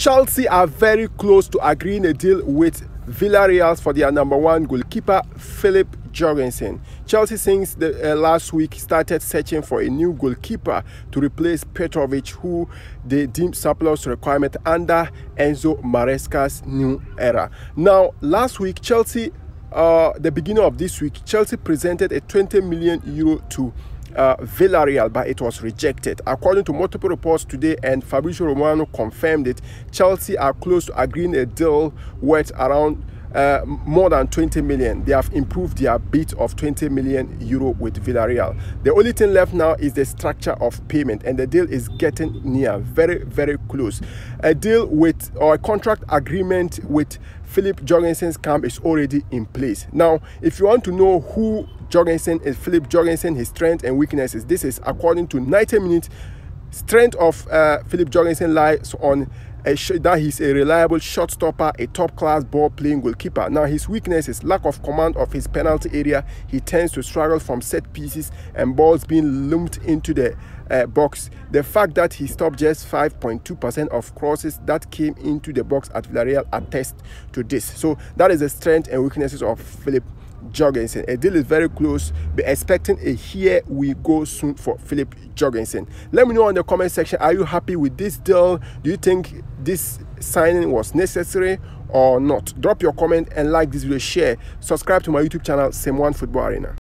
Chelsea are very close to agreeing a deal with Villarreal for their number one goalkeeper, Filip Jorgensen. Chelsea, since the, uh, last week, started searching for a new goalkeeper to replace Petrovic, who they deemed surplus requirement under Enzo Maresca's new era. Now, last week, Chelsea, uh, the beginning of this week, Chelsea presented a 20 million euro to uh, Villarreal, but it was rejected. According to multiple reports today, and Fabrizio Romano confirmed it, Chelsea are close to agreeing a deal worth around uh, more than 20 million. They have improved their bid of 20 million euro with Villarreal. The only thing left now is the structure of payment, and the deal is getting near, very, very close. A deal with or a contract agreement with Filip Jorgensen's camp is already in place. Now, if you want to know who Jorgensen is, Filip Jorgensen, his strengths and weaknesses, this is according to 90 minutes. Strength of uh, Filip Jorgensen lies on that he's a reliable shot stopper, a top class ball playing goalkeeper. Now, his weakness is lack of command of his penalty area. He tends to struggle from set pieces and balls being lumped into the uh, box. The fact that he stopped just 5.2% of crosses that came into the box at Villarreal attest to this. So, that is the strength and weaknesses of Filip Jorgensen. A deal is very close. Be expecting a here we go soon for Filip Jorgensen. Let me know in the comment section. Are you happy with this deal? Do you think this signing was necessary or not? Drop your comment and like this video, share, subscribe to my YouTube channel, Same One Football Arena.